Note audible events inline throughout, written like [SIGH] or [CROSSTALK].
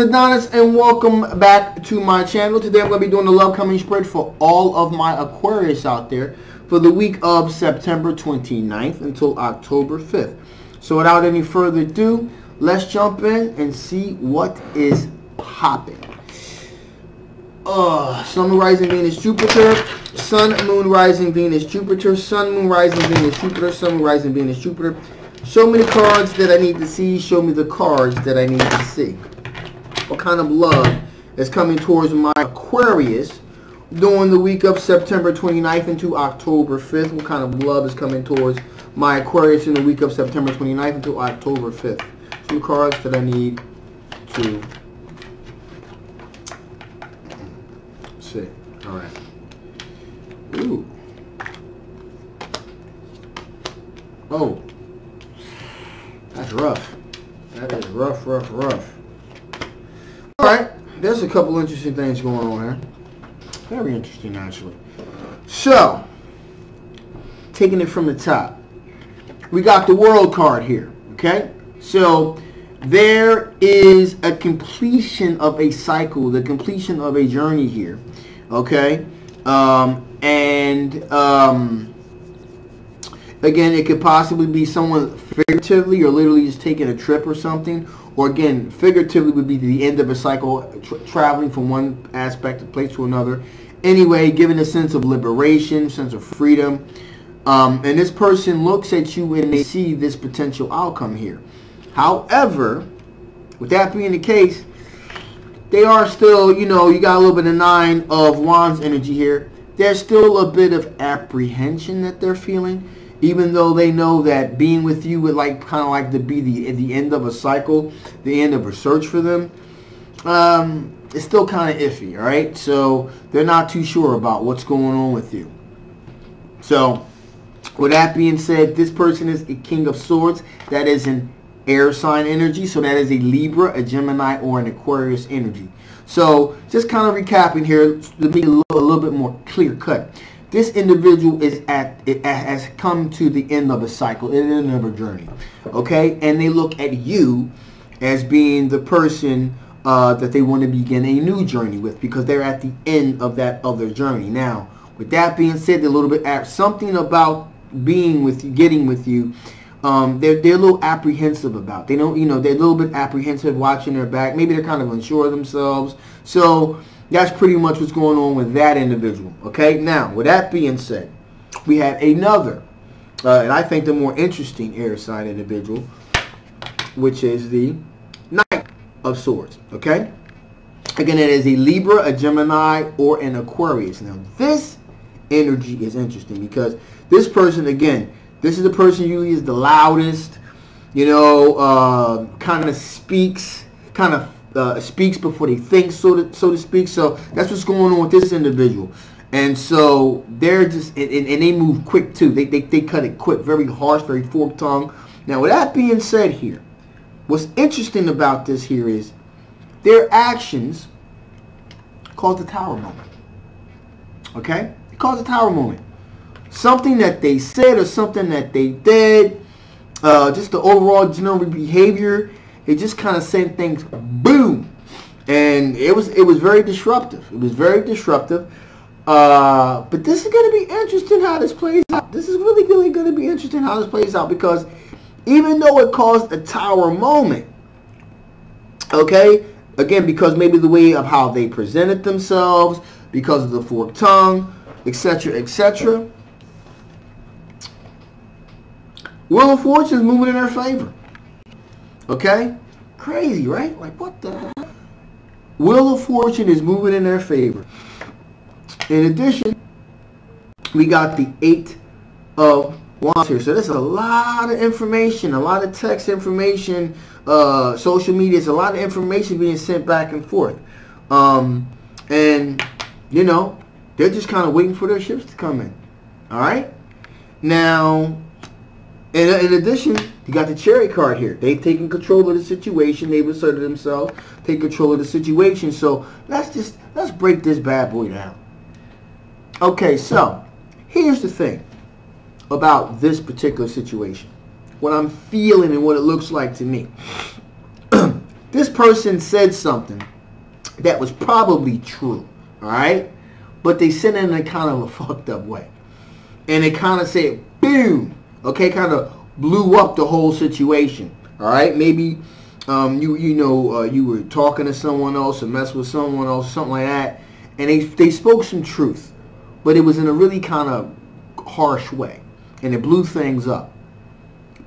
Adonis and welcome back to my channel. Today I'm going to be doing the love coming spread for all of my Aquarius out there for the week of September 29th until October 5th. So without any further ado, let's jump in and see what is popping. Uh, Sun, Rising, Venus, Jupiter. Sun, Moon, Rising, Venus, Jupiter. Sun, Moon, Rising, Venus, Jupiter. Sun, Moon, Rising, Venus, Jupiter. Show me the cards that I need to see. Show me the cards that I need to see what kind of love is coming towards my Aquarius during the week of September 29th into October 5th. What kind of love is coming towards my Aquarius in the week of September 29th into October 5th. Two cards that I need to see. All right. Ooh. Oh. That's rough. That is rough, rough, rough. There's a couple interesting things going on here. Very interesting, actually. So, taking it from the top. We got the world card here, okay? So, there is a completion of a cycle, the completion of a journey here, okay? Um, and, um, again, it could possibly be someone figuratively or literally just taking a trip or something, or again, figuratively would be the end of a cycle, tra traveling from one aspect of place to another. Anyway, giving a sense of liberation, sense of freedom. Um, and this person looks at you and they see this potential outcome here. However, with that being the case, they are still, you know, you got a little bit of nine of wands energy here. There's still a bit of apprehension that they're feeling even though they know that being with you would like kind of like to be the the end of a cycle, the end of a search for them. Um, it's still kind of iffy, all right? So they're not too sure about what's going on with you. So with that being said, this person is a King of Swords. That is an air sign energy. So that is a Libra, a Gemini, or an Aquarius energy. So just kind of recapping here to be a little, a little bit more clear cut this individual is at it has come to the end of a cycle, the end of a journey. Okay, and they look at you as being the person uh, that they want to begin a new journey with because they're at the end of that of their journey. Now, with that being said, they're a little bit something about being with you, getting with you. Um, they're they're a little apprehensive about. They don't, you know, they're a little bit apprehensive, watching their back. Maybe they're kind of unsure of themselves. So that's pretty much what's going on with that individual. Okay, now with that being said, we have another, uh, and I think the more interesting air sign individual, which is the Knight of Swords. Okay, again, it is a Libra, a Gemini, or an Aquarius. Now this energy is interesting because this person, again, this is the person usually is the loudest, you know, uh, kind of speaks, kind of uh, speaks before they think, so to, so to speak. So that's what's going on with this individual. And so they're just, and, and they move quick too. They, they, they cut it quick, very harsh, very forked tongue. Now with that being said here, what's interesting about this here is their actions cause the tower moment. Okay? It caused the tower moment. Something that they said or something that they did, uh, just the overall general behavior it just kind of sent things and it was it was very disruptive. It was very disruptive. Uh, but this is going to be interesting how this plays out. This is really, really going to be interesting how this plays out because even though it caused a tower moment, okay, again, because maybe the way of how they presented themselves, because of the forked tongue, etc., etc., Wheel of Fortune is moving in their favor. Okay? Crazy, right? Like, what the? Wheel of Fortune is moving in their favor. In addition, we got the Eight of Wands here. So there's a lot of information, a lot of text information, uh, social media. There's a lot of information being sent back and forth. Um, and, you know, they're just kind of waiting for their ships to come in. All right? Now, in, uh, in addition, you got the chariot card here. They've taken control of the situation. They've asserted themselves, take control of the situation. So let's just let's break this bad boy down. Okay, so here's the thing about this particular situation. What I'm feeling and what it looks like to me. [CLEARS THROAT] this person said something that was probably true, all right? But they said it in a kind of a [LAUGHS] fucked up way. And it kind of said, boom, okay, kind of blew up the whole situation, all right? Maybe um, you you know uh, you were talking to someone else or mess with someone else, something like that, and they they spoke some truth, but it was in a really kind of harsh way, and it blew things up.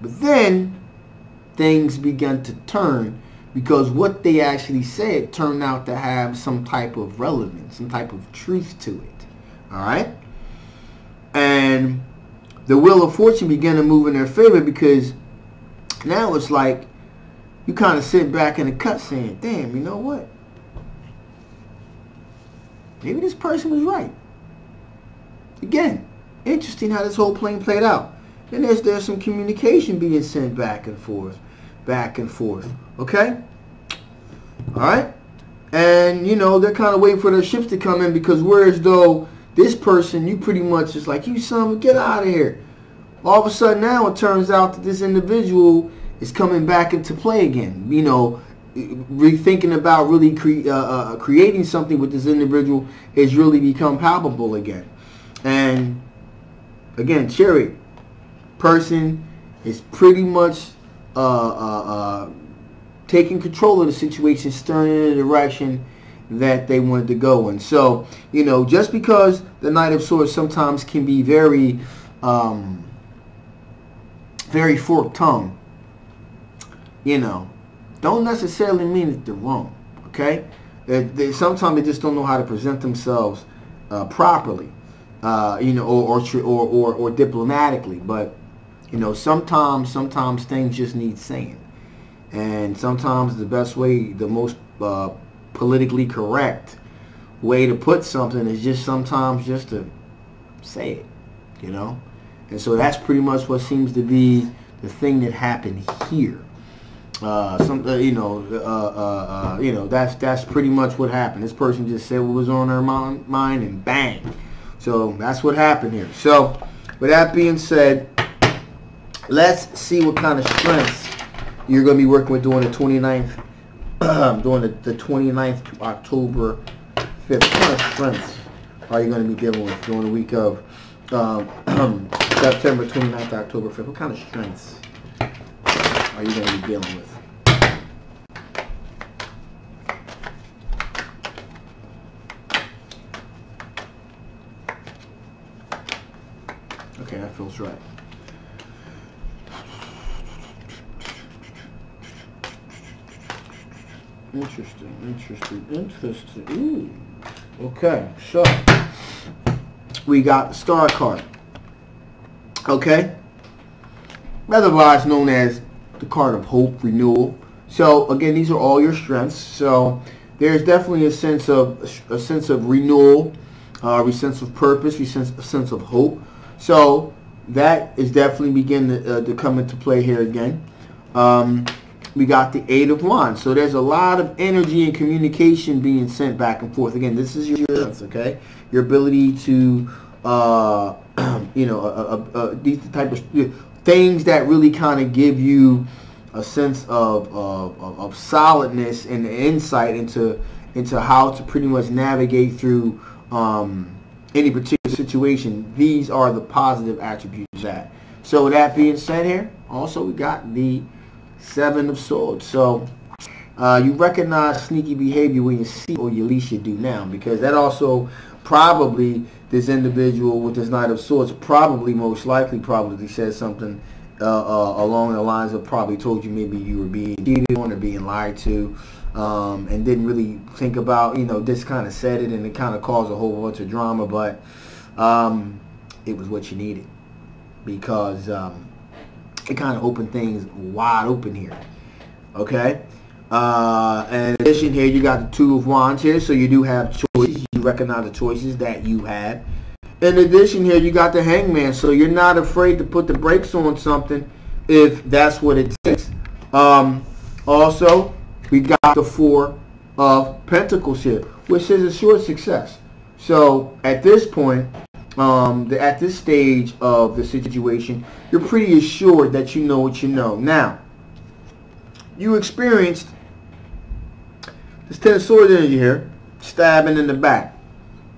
But then things began to turn because what they actually said turned out to have some type of relevance, some type of truth to it. All right? And the wheel of fortune began to move in their favor because now it's like you kind of sit back in the cut saying, damn, you know what? Maybe this person was right. Again, interesting how this whole plane played out. And there's, there's some communication being sent back and forth, back and forth. Okay? All right? And, you know, they're kind of waiting for their ships to come in because whereas though this person, you pretty much is like, you son, get out of here. All of a sudden now it turns out that this individual is coming back into play again. You know, rethinking about really cre- uh, uh, creating something with this individual has really become palpable again. And again, Chariot person is pretty much uh, uh, uh, taking control of the situation, steering in the direction that they wanted to go in. So, you know, just because the Knight of Swords sometimes can be very, um, very forked tongue, you know, don't necessarily mean that they're wrong. Okay, they, they, sometimes they just don't know how to present themselves uh, properly, uh, you know, or or, or or or diplomatically. But you know, sometimes sometimes things just need saying. And sometimes the best way, the most uh, politically correct way to put something is just sometimes just to say it, you know? And so that's pretty much what seems to be the thing that happened here. Uh, some, uh, you know, uh, uh, uh you know, that's that's pretty much what happened. This person just said what was on their mind, and bang. So that's what happened here. So, with that being said, let's see what kind of strengths you're going to be working with during the 29th, [CLEARS THROAT] during the, the 29th to October 5th. What kind of strengths are you going to be dealing with during the week of um, [CLEARS THROAT] September 29th to October 5th? What kind of strengths are you going to be dealing with? Okay, that feels right. Interesting, interesting. Ooh. Okay, so we got the star card. Okay? Otherwise known as the card of hope, renewal. So again, these are all your strengths. So there's definitely a sense of a sense of renewal, uh, a sense of purpose, a sense, a sense of hope. So that is definitely beginning to, uh, to come into play here again. Um, we got the Eight of Wands. So there's a lot of energy and communication being sent back and forth. Again, this is your okay? Your ability to, uh, [CLEARS THROAT] you know, uh, uh, these type of things that really kind of give you a sense of, of, of solidness and insight into into how to pretty much navigate through um, any particular situation. These are the positive attributes that. So with that being said here, also we got the Seven of Swords. So uh, you recognize sneaky behavior when you see or you least you do now because that also probably this individual with this Knight of Swords probably most likely probably said something uh, uh, along the lines of probably told you maybe you were being cheated on or being lied to um, and didn't really think about, you know, this kind of said it and it kind of caused a whole bunch of drama, but um, it was what you needed because um, it kind of opened things wide open here. Okay? Uh, and in addition here, you got the Two of Wands here, so you do have choices. You recognize the choices that you had. In addition here, you got the Hangman, so you're not afraid to put the brakes on something if that's what it takes. Um, also, we got the Four of Pentacles here, which is a short success. So at this point, um, the, at this stage of the situation, you're pretty assured that you know what you know. Now, you experienced this Ten of Swords energy here, stabbing in the back,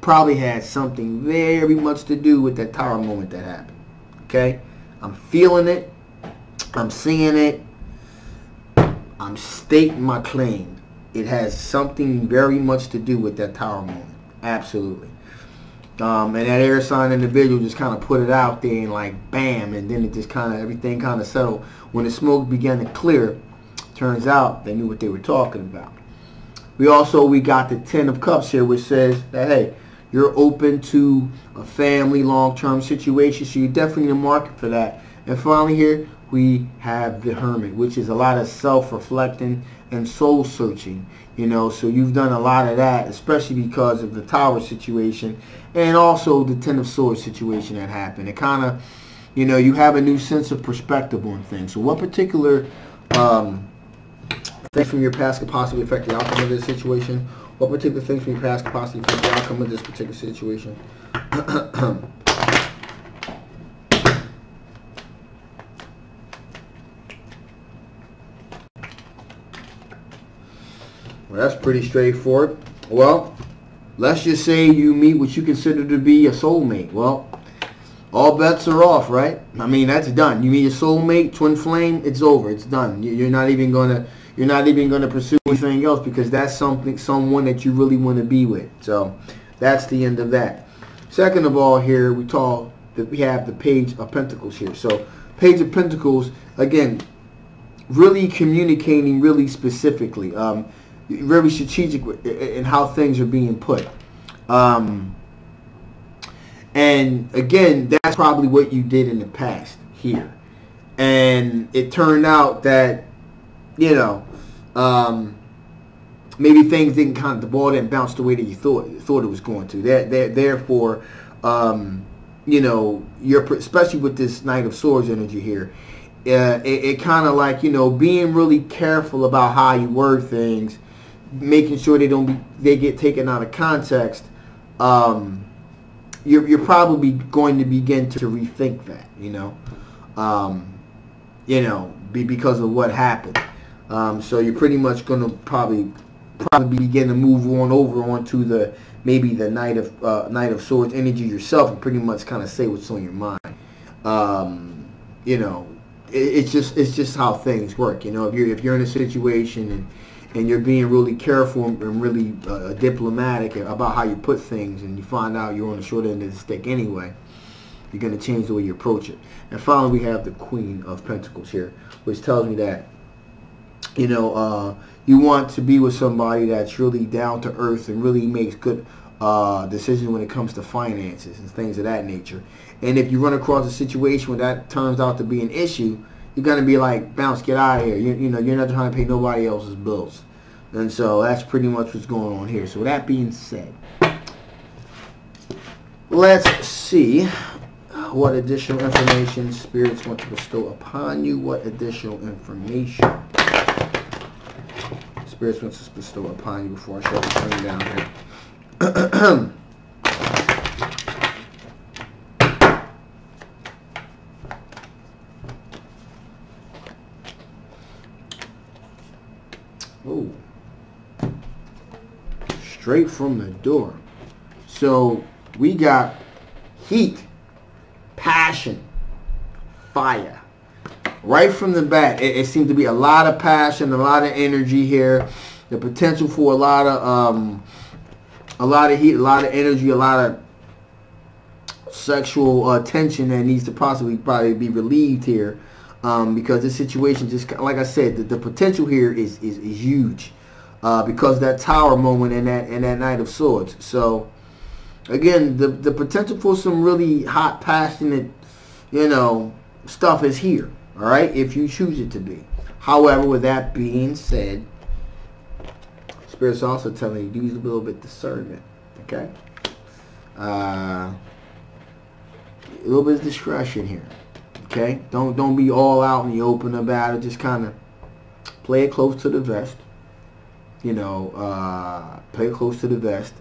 probably had something very much to do with that tower moment that happened. Okay? I'm feeling it. I'm seeing it. I'm stating my claim. It has something very much to do with that tower moment. Absolutely. Um, and that air sign individual just kind of put it out there and like bam, and then it just kind of everything kind of settled. When the smoke began to clear, turns out they knew what they were talking about. We also we got the Ten of Cups here, which says that hey, you're open to a family long-term situation, so you're definitely in the market for that. And finally here we have the Hermit, which is a lot of self-reflecting and soul searching. You know, so you've done a lot of that, especially because of the Tower situation and also the Ten of Swords situation that happened. It kind of, you know, you have a new sense of perspective on things. So what particular um, things from your past could possibly affect the outcome of this situation? What particular things from your past could possibly affect the outcome of this particular situation? [CLEARS THROAT] Well, that's pretty straightforward. Well, let's just say you meet what you consider to be a soulmate. Well, all bets are off, right? I mean, that's done. You meet your soulmate, twin flame, it's over. It's done. You're not even gonna you're not even gonna pursue anything else because that's something someone that you really want to be with. So that's the end of that. Second of all, here we talk that we have the Page of Pentacles here. So Page of Pentacles again, really communicating really specifically. Um, very strategic in how things are being put. Um, and again, that's probably what you did in the past here. And it turned out that, you know, um, maybe things didn't kind of, the ball didn't bounce the way that you thought thought it was going to. That, that therefore, um, you know, you're especially with this Knight of Swords energy here, uh, it, it kind of like you know being really careful about how you word things making sure they don't be they get taken out of context, um, you're you're probably going to begin to rethink that. You know, um, you know, be because of what happened. Um, so you're pretty much going to probably probably begin to move on over onto the maybe the Knight of uh, Knight of Swords energy yourself and pretty much kind of say what's on your mind. Um, you know, it, it's just it's just how things work. You know, if you're if you're in a situation and and you're being really careful and really uh, diplomatic about how you put things and you find out you're on the short end of the stick anyway, you're going to change the way you approach it. And finally, we have the Queen of Pentacles here, which tells me that, you know, uh, you want to be with somebody that's really down to earth and really makes good uh, decisions when it comes to finances and things of that nature. And if you run across a situation where that turns out to be an issue, you're gonna be like, bounce, get out of here. You, you know, you're not trying to pay nobody else's bills. And so that's pretty much what's going on here. So that being said, let's see what additional information spirits want to bestow upon you. What additional information spirits want to bestow upon you before I shut the thing down here. [CLEARS THROAT] oh straight from the door. So we got heat, passion, fire. Right from the bat, it, it seemed to be a lot of passion, a lot of energy here. The potential for a lot of um, a lot of heat, a lot of energy, a lot of sexual uh, tension that needs to possibly probably be relieved here. Um, because this situation just like I said, the, the potential here is, is, is huge uh, because that tower moment and that and that Knight of Swords. So again, the the potential for some really hot, passionate, you know, stuff is here. All right, if you choose it to be. However, with that being said, Spirit's also telling you use a little bit discernment. Okay, uh, a little bit of discretion here. Okay, don't don't be all out in the open about it. Just kind of play it close to the vest you know, uh, play close to the vest.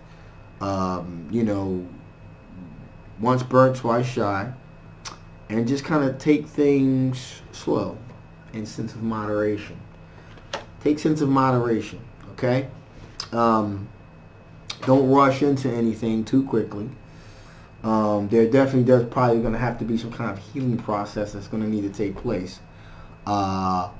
Um, you know, once burnt, twice shy. And just kind of take things slow in sense of moderation. Take sense of moderation, okay? Um, don't rush into anything too quickly. Um, there definitely does probably going to have to be some kind of healing process that's going to need to take place. Uh,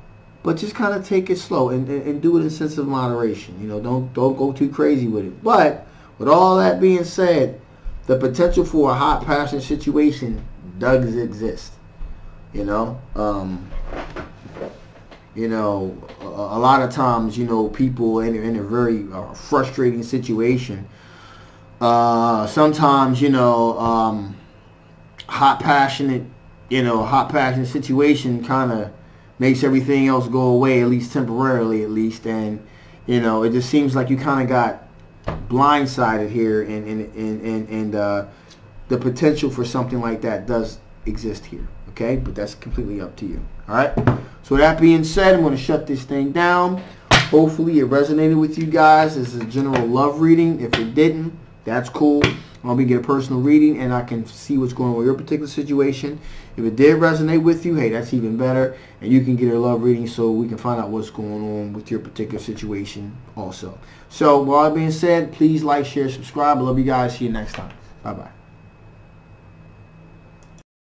but just kind of take it slow and, and, and, do it in a sense of moderation. You know, don't don't go too crazy with it. But with all that being said, the potential for a hot passion situation does exist. You know, um, you know, a, a, lot of times, you know, people in, in a very uh, frustrating situation. Uh, sometimes, you know, um, hot passionate, you know, hot passionate situation kind of makes everything else go away, at least temporarily, at least. And, you know, it just seems like you kind of got blindsided here and, and, and, and, and uh, the potential for something like that does exist here. Okay, but that's completely up to you. All right. So that being said, I'm going to shut this thing down. Hopefully it resonated with you guys. This is a general love reading. If it didn't, that's cool. I'll be get a personal reading and I can see what's going on with your particular situation. If it did resonate with you, hey, that's even better. And you can get a love reading so we can find out what's going on with your particular situation also. So with all that being said, please like, share, subscribe. I love you guys. See you next time. Bye-bye.